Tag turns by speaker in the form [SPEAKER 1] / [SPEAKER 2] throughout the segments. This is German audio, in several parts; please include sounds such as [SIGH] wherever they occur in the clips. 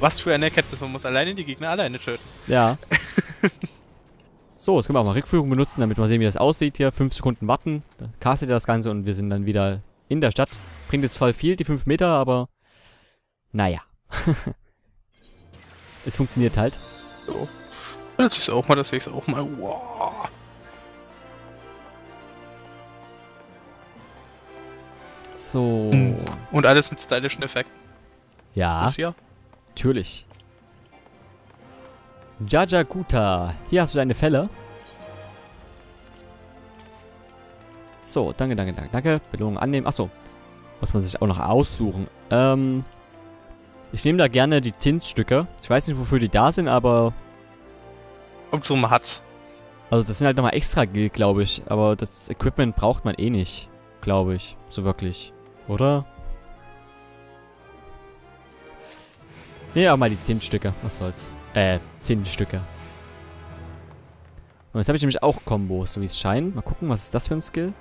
[SPEAKER 1] Was für eine Erkenntnis, man muss alleine die Gegner alleine töten.
[SPEAKER 2] Ja. [LAUGHS] so, jetzt können wir auch mal Rückführung benutzen, damit wir sehen, wie das aussieht hier. Fünf Sekunden warten, dann castet ihr das Ganze und wir sind dann wieder in der Stadt. Bringt jetzt voll viel, die fünf Meter, aber naja. [LAUGHS] es funktioniert halt.
[SPEAKER 1] So. Das ist auch mal, das ist auch mal. Wow.
[SPEAKER 2] So.
[SPEAKER 1] Und alles mit stylischen Effekten.
[SPEAKER 2] Ja,
[SPEAKER 1] Das ja.
[SPEAKER 2] Natürlich. Jaja Guta. Hier hast du deine Fälle. So, danke, danke, danke, danke. Belohnung annehmen. Achso. Muss man sich auch noch aussuchen. Ähm. Ich nehme da gerne die Zinsstücke. Ich weiß nicht, wofür die da sind, aber...
[SPEAKER 1] Hauptsache man hat's.
[SPEAKER 2] Also das sind halt nochmal extra Geld, glaube ich. Aber das Equipment braucht man eh nicht. Glaube ich. So wirklich. Oder? Nee, aber mal die Zinsstücke. Was soll's. Äh, Zinsstücke. Und jetzt habe ich nämlich auch Kombos, so wie es scheint. Mal gucken, was ist das für ein Skill?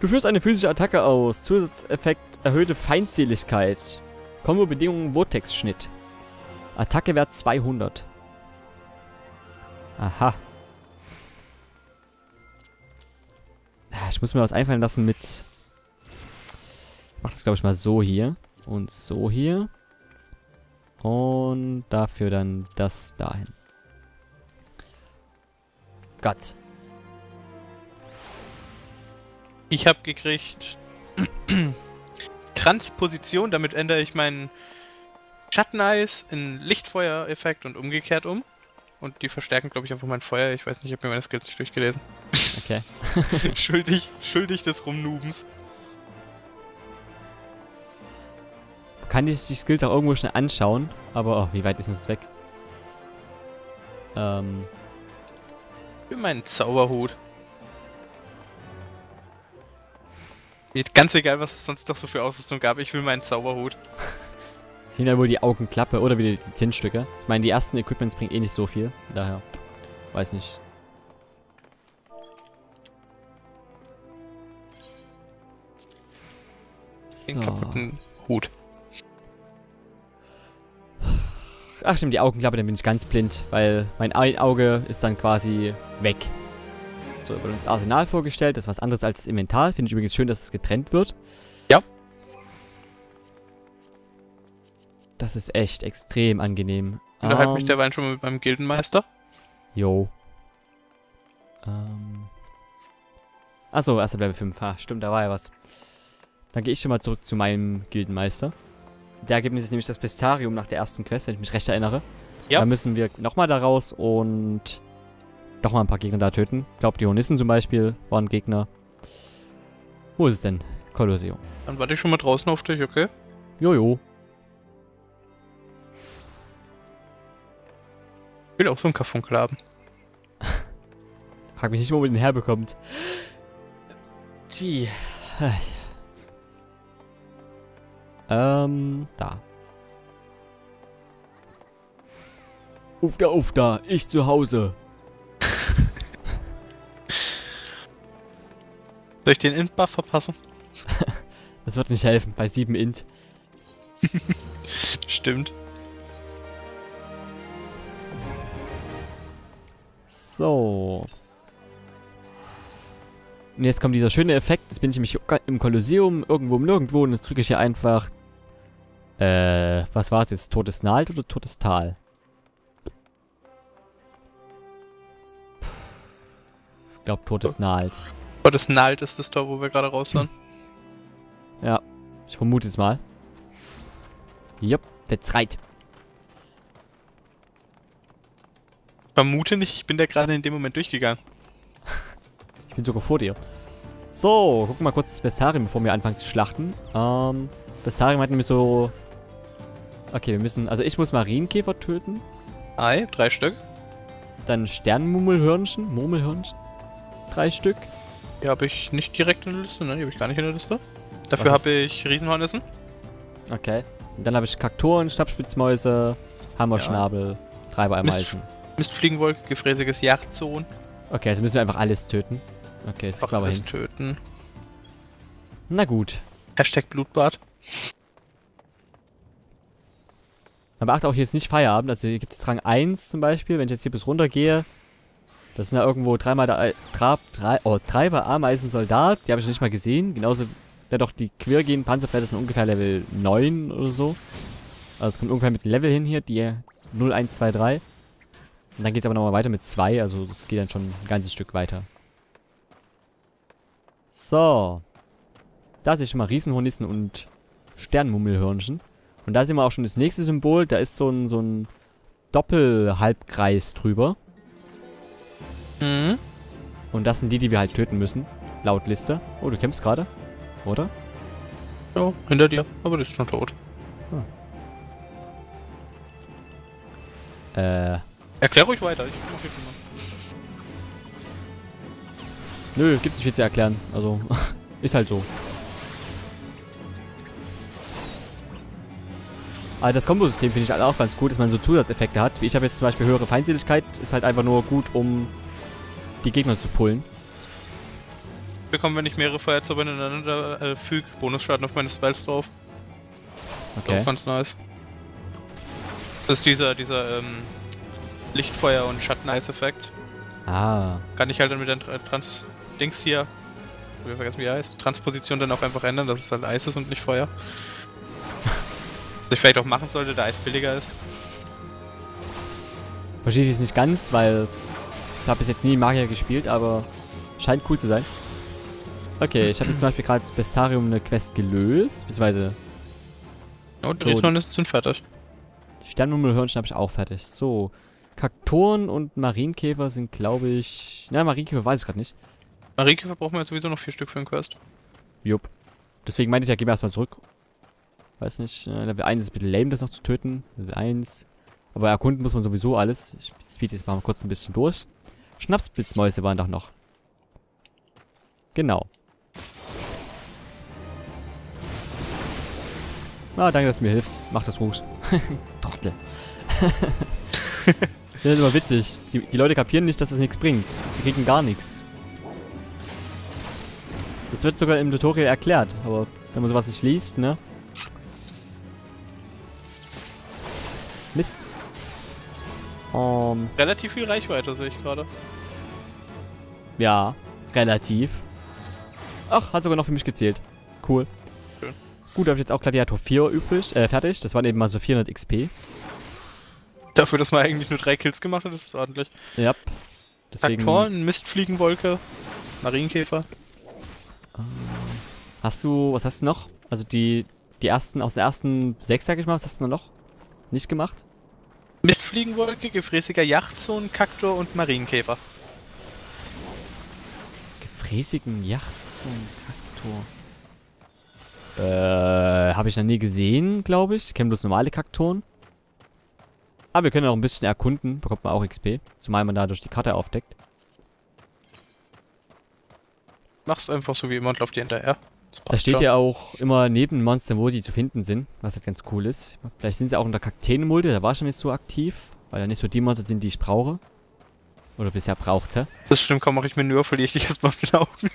[SPEAKER 2] Du führst eine physische Attacke aus. Zusatzeffekt erhöhte Feindseligkeit. Kombo-Bedingungen Vortex-Schnitt. Attacke-Wert 200. Aha. Ah, Ich muss mir was einfallen lassen mit... Ich mach das, glaube ich, mal so hier. Und so hier. Und dafür dann das dahin. Gott.
[SPEAKER 1] Ich habe gekriegt Transposition, damit ändere ich meinen Schatteneis in Lichtfeuer-Effekt und umgekehrt um. Und die verstärken, glaube ich, einfach mein Feuer. Ich weiß nicht, ich habe mir meine Skills nicht durchgelesen.
[SPEAKER 2] Okay. [LAUGHS]
[SPEAKER 1] schuldig, schuldig des Rumnubens.
[SPEAKER 2] Kann ich die Skills auch irgendwo schnell anschauen. Aber, oh, wie weit ist das weg? Ähm,
[SPEAKER 1] Für meinen Zauberhut. Ganz egal, was es sonst noch so für Ausrüstung gab, ich will meinen Zauberhut.
[SPEAKER 2] ich nehme ja wohl die Augenklappe oder wieder die Zinsstücke. Ich meine, die ersten Equipments bringen eh nicht so viel. Daher, weiß nicht.
[SPEAKER 1] Den kaputten Hut.
[SPEAKER 2] Ach stimmt, die Augenklappe, dann bin ich ganz blind, weil mein ein Auge ist dann quasi weg. So, wird uns Arsenal vorgestellt, das ist was anderes als das Inventar. Finde ich übrigens schön, dass es getrennt wird.
[SPEAKER 1] Ja.
[SPEAKER 2] Das ist echt extrem angenehm.
[SPEAKER 1] Unterhalte mich
[SPEAKER 2] Ähm,
[SPEAKER 1] derweil schon mal mit meinem Gildenmeister.
[SPEAKER 2] Jo. Ähm. Achso, erster Level 5. Ha, stimmt, da war ja was. Dann gehe ich schon mal zurück zu meinem Gildenmeister. Der Ergebnis ist nämlich das Pestarium nach der ersten Quest, wenn ich mich recht erinnere.
[SPEAKER 1] Ja.
[SPEAKER 2] Da müssen wir nochmal da raus und doch mal ein paar Gegner da töten. Ich glaube, die Hornissen zum Beispiel waren Gegner. Wo ist es denn? Kolosseum.
[SPEAKER 1] Dann warte ich schon mal draußen auf dich, okay?
[SPEAKER 2] Jojo.
[SPEAKER 1] Ich will auch so einen Karfunkel haben. [LAUGHS]
[SPEAKER 2] Frag mich nicht, wo man den herbekommt. Gee. Ähm, da. Uff da, uff da, ich zu Hause. [LAUGHS]
[SPEAKER 1] Soll ich den Int-Buff verpassen? [LAUGHS]
[SPEAKER 2] Das wird nicht helfen, bei 7 Int. [LAUGHS]
[SPEAKER 1] Stimmt.
[SPEAKER 2] So. Und jetzt kommt dieser schöne Effekt. Jetzt bin ich nämlich im Kolosseum, irgendwo im Nirgendwo und jetzt drücke ich hier einfach... Äh, was war es jetzt? Totes Nalt oder Totes Tal? Ich glaube Totes Nalt.
[SPEAKER 1] Aber das Nalt ist das Tor, wo wir gerade raus sind. [LAUGHS]
[SPEAKER 2] Ja, ich vermute es mal. Jupp, that's right.
[SPEAKER 1] Vermute nicht, ich bin da gerade in dem Moment durchgegangen.
[SPEAKER 2] Ich bin sogar vor dir. So, gucken wir mal kurz das Bestarium, bevor wir anfangen zu schlachten. Ähm, Bestarium hat nämlich so... Okay, wir müssen... Also ich muss Marienkäfer töten.
[SPEAKER 1] Ei, drei Stück.
[SPEAKER 2] Dann Sternmummelhörnchen. Murmelhörnchen. Drei Stück.
[SPEAKER 1] Die habe ich nicht direkt in der Liste, ne? Die habe ich gar nicht in der Liste. Dafür habe ich Riesenhornissen.
[SPEAKER 2] Okay. Und dann habe ich Kaktoren, Schnappspitzmäuse, Hammerschnabel, Treiberameisen.
[SPEAKER 1] Mistfliegenwolke, gefräßiges Jagdzoon.
[SPEAKER 2] Okay, also müssen wir einfach alles töten. Okay, das kriegen wir aber hin.
[SPEAKER 1] töten.
[SPEAKER 2] Na gut.
[SPEAKER 1] Hashtag Blutbad.
[SPEAKER 2] Man beachte auch, hier ist nicht Feierabend. Also hier gibt es Rang 1 zum Beispiel. Wenn ich jetzt hier bis runter gehe, das sind ja irgendwo dreimal der, Trab, drei, oh, Treiber Ameisen Soldat. Die habe ich noch nicht mal gesehen. Genauso, ja doch, die Quirgen Panzerblätter sind ungefähr Level 9 oder so. Also es kommt ungefähr mit Level hin hier, die 0, 1, 2, 3. Und dann geht es aber nochmal weiter mit 2. Also das geht dann schon ein ganzes Stück weiter. So. Da sehe ich schon mal Riesenhornissen und Sternmummelhörnchen. Und da sehen wir auch schon das nächste Symbol. Da ist so ein, so ein Doppelhalbkreis drüber.
[SPEAKER 1] Mhm.
[SPEAKER 2] Und das sind die, die wir halt töten müssen. Laut Liste. Oh, du kämpfst gerade? Oder?
[SPEAKER 1] Ja, hinter dir. Aber der ist schon tot.
[SPEAKER 2] Äh.
[SPEAKER 1] Erklär ruhig weiter. Ich mach jetzt mal.
[SPEAKER 2] Nö, gibt's nicht viel zu erklären. Also, [LAUGHS] ist halt so. Aber das Kombosystem finde ich halt auch ganz gut, dass man so Zusatzeffekte hat. Wie ich habe jetzt zum Beispiel höhere Feindseligkeit, ist halt einfach nur gut, um die Gegner zu pullen.
[SPEAKER 1] Bekommen, wenn ich mehrere Feuerzauber ineinander äh, füge, Bonusschaden auf meine Spells drauf.
[SPEAKER 2] Okay.
[SPEAKER 1] Auch ganz nice. Das ist dieser, dieser ähm, Lichtfeuer- und Schatten-Eis-Effekt.
[SPEAKER 2] Ah.
[SPEAKER 1] Kann ich halt dann mit der Tra- Trans... Dings hier... Ich hab vergessen, wie er heißt. Transposition dann auch einfach ändern, dass es halt Eis ist und nicht Feuer. [LAUGHS] Was ich vielleicht auch machen sollte, da Eis billiger ist.
[SPEAKER 2] Verstehe ich es nicht ganz, weil ich habe bis jetzt nie Magier gespielt, aber scheint cool zu sein. Okay, ich habe jetzt zum Beispiel gerade Bestarium eine Quest gelöst, beziehungsweise
[SPEAKER 1] Und
[SPEAKER 2] So.
[SPEAKER 1] die Sonne sind fertig.
[SPEAKER 2] Sternmummelhörnchen habe ich auch fertig. So, Kaktoren und Marienkäfer sind, glaube ich... Na, Marienkäfer weiß ich gerade nicht.
[SPEAKER 1] Marienkäfer brauchen wir ja sowieso noch vier Stück für den Quest.
[SPEAKER 2] Jupp. Deswegen meinte ich ja, gehen wir erstmal zurück. Weiß nicht, äh, Level 1 ist ein bisschen lame, das noch zu töten. Level 1. Aber erkunden muss man sowieso alles. Ich speed jetzt mal kurz ein bisschen durch. Schnapsblitzmäuse waren doch noch. Genau. Ah, danke, dass du mir hilfst. Mach das ruhig. [LAUGHS] Trottel. [LAUGHS] das ist immer witzig. Die, die Leute kapieren nicht, dass das nichts bringt. Die kriegen gar nichts. Das wird sogar im Tutorial erklärt, aber wenn man sowas nicht liest, ne? Mist. Ähm,
[SPEAKER 1] Relativ viel Reichweite, sehe ich gerade.
[SPEAKER 2] ja, relativ. Ach, hat sogar noch für mich gezählt. Cool.
[SPEAKER 1] Schön.
[SPEAKER 2] Gut, habe ich jetzt auch Gladiator 4 übrig, äh, fertig. Das waren eben mal so 400 XP.
[SPEAKER 1] Dafür, dass man eigentlich nur drei Kills gemacht hat, ist es ordentlich.
[SPEAKER 2] Ja. Deswegen
[SPEAKER 1] Traktoren, Mistfliegenwolke, Marienkäfer.
[SPEAKER 2] Hast du, was hast du noch? Also die, die ersten, aus den ersten sechs, sag ich mal, was hast du noch nicht gemacht?
[SPEAKER 1] Mistfliegenwolke, gefräßiger Yachtzone, Kaktor und Marienkäfer.
[SPEAKER 2] Gefräßigen Yachtzone-Kaktor. Äh, habe ich noch nie gesehen, glaube ich. Ich kenne bloß normale Kaktoren. Aber wir können auch ein bisschen erkunden. Bekommt man auch XP. Zumal man dadurch die Karte aufdeckt.
[SPEAKER 1] Mach's einfach so wie immer und lauf dir hinterher. Das
[SPEAKER 2] Da steht
[SPEAKER 1] schon.
[SPEAKER 2] ja auch immer neben Monstern, wo die zu finden sind. Was halt ganz cool ist. Vielleicht sind sie auch in der Kakteenmulde. Da war ich schon nicht so aktiv. Weil da nicht so die Monster sind, die ich brauche. Oder bisher brauchte.
[SPEAKER 1] Das stimmt, kaum mache ich mir nur, verliere ich dich erstmal aus den Augen.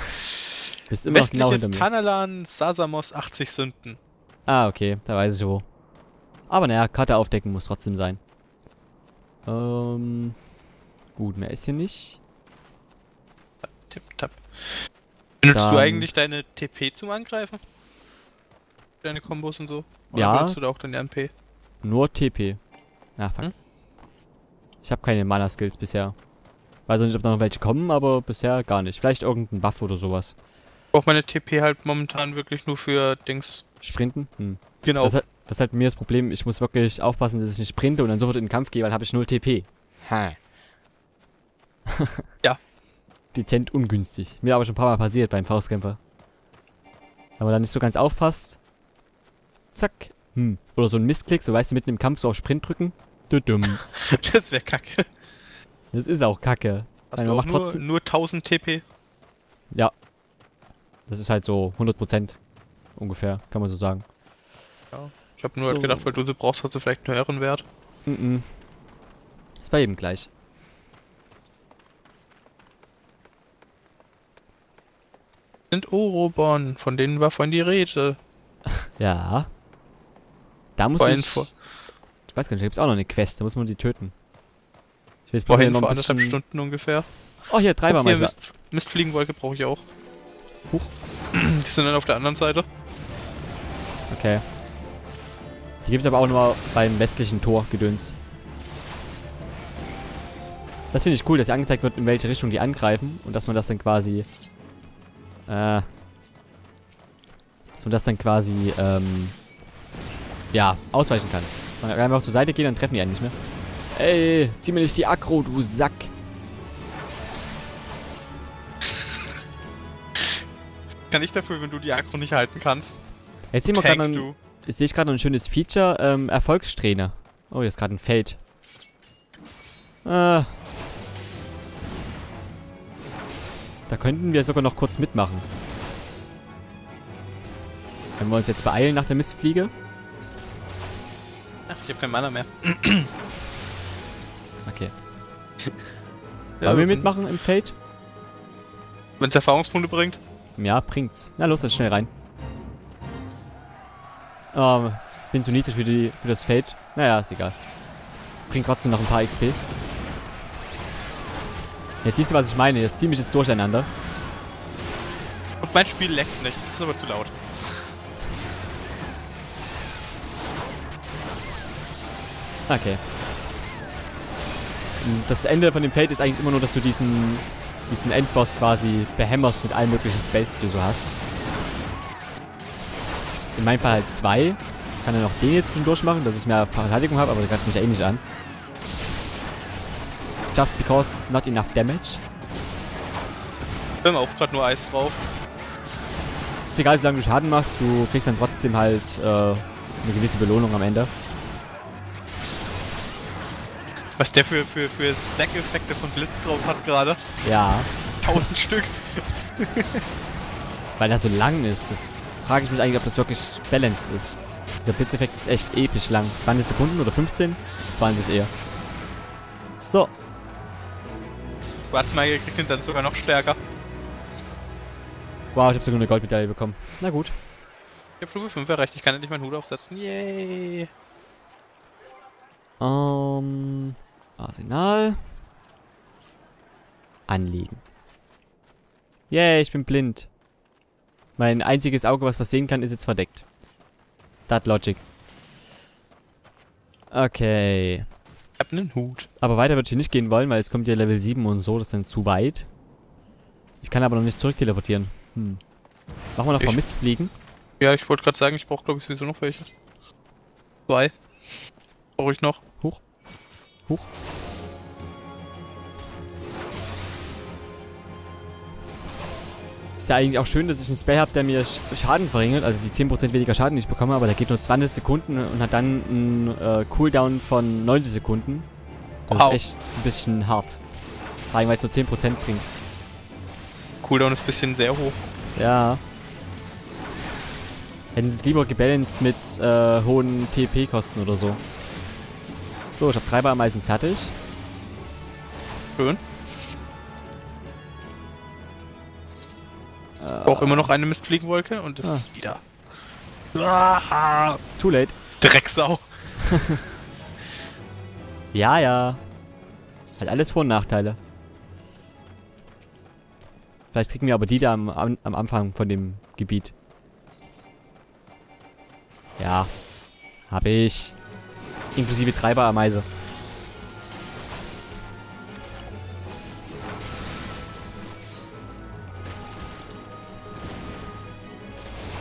[SPEAKER 1] [LAUGHS]
[SPEAKER 2] Bist immer noch genau hinter mir.
[SPEAKER 1] Tanalan, Sasamos, 80 Sünden.
[SPEAKER 2] Ah, okay. Da weiß ich wo. Aber naja, Karte aufdecken muss trotzdem sein. Ähm. Gut, mehr ist hier nicht.
[SPEAKER 1] Tipp, tap. Benutzt du eigentlich deine TP zum Angreifen? Deine Kombos und so? Oder
[SPEAKER 2] Ja.
[SPEAKER 1] benutzt du da auch deine MP?
[SPEAKER 2] Nur TP. Ja, fuck.
[SPEAKER 1] Hm?
[SPEAKER 2] Ich habe keine Mana-Skills bisher. Weiß auch nicht, ob da noch welche kommen, aber bisher gar nicht. Vielleicht irgendein Buff oder sowas.
[SPEAKER 1] Ich brauche meine TP halt momentan wirklich nur für Dings.
[SPEAKER 2] Sprinten? Hm.
[SPEAKER 1] Genau.
[SPEAKER 2] Das, ist halt- das ist halt mir das Problem. Ich muss wirklich aufpassen, dass ich nicht sprinte und dann sofort in den Kampf gehe, weil habe ich 0 TP. Ha.
[SPEAKER 1] Ja.
[SPEAKER 2] Dezent ungünstig. Mir aber schon ein paar Mal passiert beim Faustkämpfer. Wenn man da nicht so ganz aufpasst. Zack. Hm. Oder so ein Missklick, so weißt du, mitten im Kampf so auf Sprint drücken. Düdüm. [LAUGHS]
[SPEAKER 1] das wäre kacke.
[SPEAKER 2] Das ist auch kacke.
[SPEAKER 1] Hast
[SPEAKER 2] Nein,
[SPEAKER 1] du
[SPEAKER 2] man macht
[SPEAKER 1] nur,
[SPEAKER 2] trotzdem-
[SPEAKER 1] nur 1000 TP?
[SPEAKER 2] Ja. Das ist halt so 100% ungefähr, kann man so sagen.
[SPEAKER 1] Ich habe nur
[SPEAKER 2] So.
[SPEAKER 1] halt gedacht, weil du sie brauchst, hat sie vielleicht einen höheren Wert.
[SPEAKER 2] Mhm. Ist bei jedem gleich.
[SPEAKER 1] Sind Orobon, von denen war vorhin die Rede.
[SPEAKER 2] Ja. Da muss
[SPEAKER 1] Vorhin
[SPEAKER 2] ich...
[SPEAKER 1] vor,
[SPEAKER 2] weiß gar nicht, da gibt's auch noch eine Quest, da muss man die töten. Ich will jetzt
[SPEAKER 1] Vorhin
[SPEAKER 2] hier noch
[SPEAKER 1] vor
[SPEAKER 2] ein
[SPEAKER 1] anderthalb
[SPEAKER 2] bisschen...
[SPEAKER 1] Stunden ungefähr.
[SPEAKER 2] Oh, hier,
[SPEAKER 1] hier,
[SPEAKER 2] Treibermeister.
[SPEAKER 1] Mist, Mistfliegenwolke brauche ich auch.
[SPEAKER 2] Huch. [CLEARS THROAT]
[SPEAKER 1] Die sind dann auf der anderen Seite.
[SPEAKER 2] Okay. Die gibt's aber auch nur beim westlichen Tor, Gedöns. Das finde ich cool, dass hier angezeigt wird, in welche Richtung die angreifen und dass man das dann quasi... Äh... Dass man das dann quasi, ähm... Ja, ausweichen kann. Man kann einfach zur Seite gehen, dann treffen die einen nicht mehr. Ey, zieh mir nicht die Aggro, du Sack.
[SPEAKER 1] Kann ich dafür, wenn du die Aggro nicht halten kannst.
[SPEAKER 2] Jetzt sehen wir gerade ein, sehe ich gerade noch ein schönes Feature, ähm, Erfolgssträhne. Oh, hier ist gerade ein Feld. Äh. Da könnten wir sogar noch kurz mitmachen. Wenn wir uns jetzt beeilen nach der Mistfliege.
[SPEAKER 1] Ach, ich habe kein Mana mehr. [CLEARS THROAT]
[SPEAKER 2] Okay. [LAUGHS] Wollen wir mitmachen im Feld?
[SPEAKER 1] Wenn es Erfahrungspunkte bringt.
[SPEAKER 2] Ja, bringt's. Na los, dann schnell rein. Oh, bin zu niedrig für, die, für das Feld. Naja, ist egal. Bringt trotzdem noch ein paar XP. Jetzt siehst du, was ich meine. Jetzt ziemliches Durcheinander.
[SPEAKER 1] Und mein Spiel leckt nicht. Das ist aber zu laut.
[SPEAKER 2] Okay. Das Ende von dem Feld ist eigentlich immer nur, dass du diesen, diesen Endboss quasi behämmerst mit allen möglichen Spells, die du so hast. In meinem Fall halt zwei. Ich kann ja noch den jetzt durchmachen, dass ich mehr Verteidigung habe, aber der greift mich ja eh nicht an. Just because not enough damage.
[SPEAKER 1] Wir haben auch gerade nur Eis drauf.
[SPEAKER 2] Ist egal, solange du Schaden machst, du kriegst dann trotzdem halt äh, eine gewisse Belohnung am Ende.
[SPEAKER 1] Was der für, für, für Stack-Effekte von Blitz drauf hat gerade.
[SPEAKER 2] Ja,
[SPEAKER 1] 1000 [LAUGHS] Stück.
[SPEAKER 2] weil er so lang ist. Das frage ich mich eigentlich, ob das wirklich balanced ist. Dieser Blitzeffekt ist echt episch lang. 20 Sekunden oder 15? 20 eher. So,
[SPEAKER 1] Schwarzmagier kriegt ihn dann sogar noch stärker.
[SPEAKER 2] wow, ich habe sogar eine Goldmedaille bekommen. Na gut.
[SPEAKER 1] Ich hab Stufe 5 erreicht. Ich kann endlich meinen Hut aufsetzen. Yay.
[SPEAKER 2] Ähm, Arsenal. Anlegen. Yay, ich bin blind. Mein einziges Auge, was was sehen kann, ist jetzt verdeckt. Dat Logic. Okay.
[SPEAKER 1] Ich hab nen Hut.
[SPEAKER 2] Aber weiter würde ich hier nicht gehen wollen, weil jetzt kommt hier Level 7 und so, das ist dann zu weit. Ich kann aber noch nicht zurück teleportieren. Hm. Machen wir noch
[SPEAKER 1] Ich-
[SPEAKER 2] Mistfliegen.
[SPEAKER 1] Ja, ich wollte gerade sagen, ich brauche glaube ich sowieso noch welche. Zwei. Brauche ich noch.
[SPEAKER 2] Huch. Huch. Ist ja eigentlich auch schön, dass ich einen Spell habe, der mir Sch Schaden verringert, also die 10% weniger Schaden, die ich bekomme, aber der geht nur 20 Sekunden und hat dann einen äh, Cooldown von 90 Sekunden. Das
[SPEAKER 1] Wow.
[SPEAKER 2] ist echt ein bisschen hart. Vor allem, weil es nur 10% bringt.
[SPEAKER 1] Cooldown ist ein bisschen sehr hoch.
[SPEAKER 2] Ja. Hätten sie es lieber gebalanced mit äh, hohen TP-Kosten oder so. So, ich habe Treiberameisen fertig.
[SPEAKER 1] Schön. Auch immer noch eine Mistfliegenwolke und das
[SPEAKER 2] Ah.
[SPEAKER 1] ist wieder. Ah,
[SPEAKER 2] Too late.
[SPEAKER 1] Drecksau. [LAUGHS]
[SPEAKER 2] Ja, ja. Hat alles Vor- und Nachteile. Vielleicht kriegen wir aber die da am, am, am Anfang von dem Gebiet. Ja. Hab ich. Inklusive Treiberameise.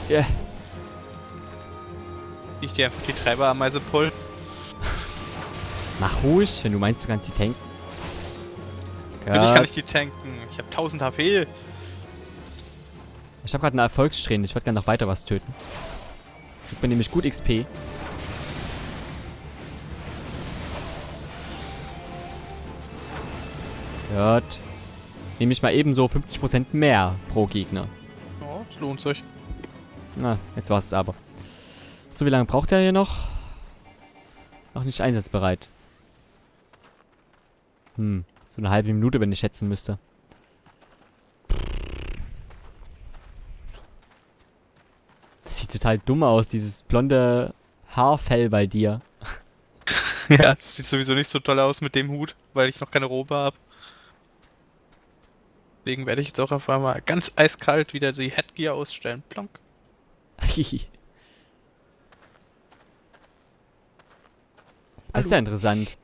[SPEAKER 2] Ja.
[SPEAKER 1] Ich dir einfach die Treiberameise pull.
[SPEAKER 2] Mach ruhig, wenn du meinst, du kannst die tanken.
[SPEAKER 1] Natürlich kann ich
[SPEAKER 2] Gott.
[SPEAKER 1] die tanken. Ich habe 1000 HP.
[SPEAKER 2] Ich habe gerade eine Erfolgssträhne. Ich würde gerne noch weiter was töten. Kriegt man nämlich gut XP. Gut. Nehme ich mal ebenso 50% mehr pro Gegner.
[SPEAKER 1] Ja, das lohnt sich.
[SPEAKER 2] Na, jetzt war es aber. So, wie lange braucht er hier noch? Noch nicht einsatzbereit. Hm, so eine halbe Minute, wenn ich schätzen müsste. Das sieht total dumm aus, dieses blonde Haarfell bei dir. [LAUGHS]
[SPEAKER 1] Ja, das sieht sowieso nicht so toll aus mit dem Hut, weil ich noch keine Robe habe. Deswegen werde ich jetzt auch auf einmal ganz eiskalt wieder die Headgear ausstellen. Plonk. [LAUGHS]
[SPEAKER 2] das ist ja interessant.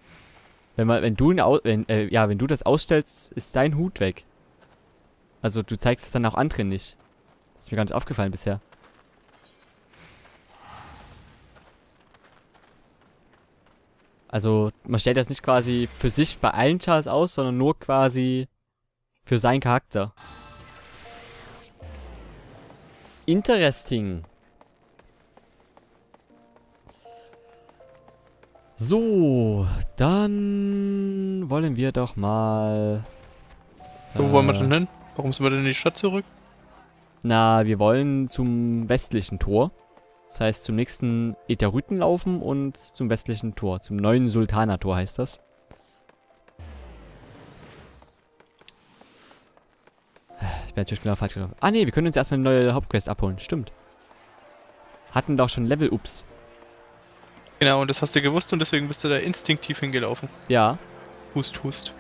[SPEAKER 2] Wenn, man, wenn, du, wenn, äh, ja, wenn du das ausstellst, ist dein Hut weg. Also du zeigst es dann auch anderen nicht. Das ist mir gar nicht aufgefallen bisher. Also man stellt das nicht quasi für sich bei allen Chars aus, sondern nur quasi für seinen Charakter. Interesting. So, dann wollen wir doch mal...
[SPEAKER 1] Wo äh, wollen wir denn hin? Warum sind wir denn in die Stadt zurück?
[SPEAKER 2] Na, wir wollen zum westlichen Tor. Das heißt, zum nächsten Eteriten laufen und zum westlichen Tor. Zum neuen Sultaner-Tor heißt das. Ich bin natürlich genau falsch gelaufen. Ah ne, wir können uns erstmal eine neue Hauptquest abholen. Stimmt. Hatten doch schon Level-Ups.
[SPEAKER 1] Genau, und das hast du gewusst und deswegen bist du da instinktiv hingelaufen.
[SPEAKER 2] Ja.
[SPEAKER 1] Hust, hust.